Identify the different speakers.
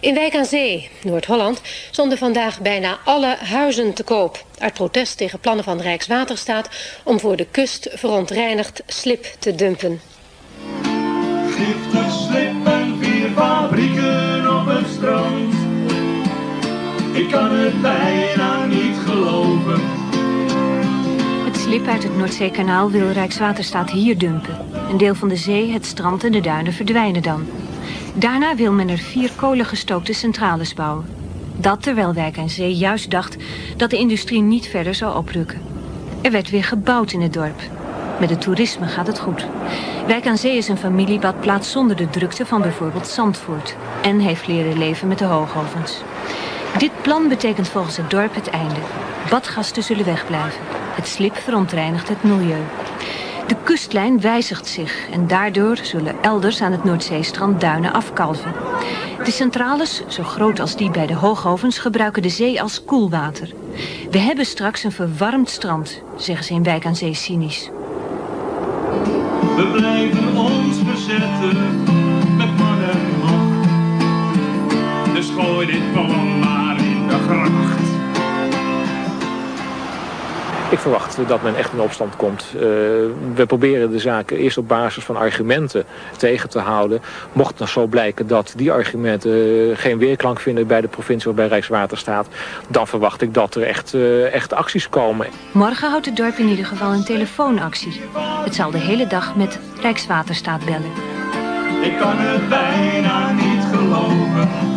Speaker 1: In Wijk aan Zee, Noord-Holland, stonden vandaag bijna alle huizen te koop. Uit protest tegen plannen van Rijkswaterstaat om voor de kust verontreinigd slip te dumpen.
Speaker 2: Giftig slip en vier fabrieken op het strand. Ik kan het bijna
Speaker 3: Slip uit het Noordzeekanaal wil Rijkswaterstaat hier dumpen. Een deel van de zee, het strand en de duinen verdwijnen dan. Daarna wil men er vier kolengestookte centrales bouwen. Dat terwijl Wijk en Zee juist dacht dat de industrie niet verder zou oprukken. Er werd weer gebouwd in het dorp. Met het toerisme gaat het goed. Wijk aan Zee is een familiebadplaats zonder de drukte van bijvoorbeeld Zandvoort. En heeft leren leven met de hoogovens. Dit plan betekent volgens het dorp het einde. Badgasten zullen wegblijven. Het slip verontreinigt het milieu. De kustlijn wijzigt zich en daardoor zullen elders aan het Noordzeestrand duinen afkalven. De centrales, zo groot als die bij de hoogovens, gebruiken de zee als koelwater. We hebben straks een verwarmd strand, zeggen ze in Wijk aan Zee cynisch.
Speaker 2: We blijven ons bezetten met man en macht. Dus gooi dit ballon maar in de gracht.
Speaker 4: Ik verwacht dat men echt in opstand komt. Uh, we proberen de zaak eerst op basis van argumenten tegen te houden. Mocht het nou zo blijken dat die argumenten uh, geen weerklank vinden bij de provincie of bij Rijkswaterstaat... dan verwacht ik dat er echt, uh, echt acties komen.
Speaker 3: Morgen houdt het dorp in ieder geval een telefoonactie. Het zal de hele dag met Rijkswaterstaat bellen.
Speaker 2: Ik kan het bijna niet geloven.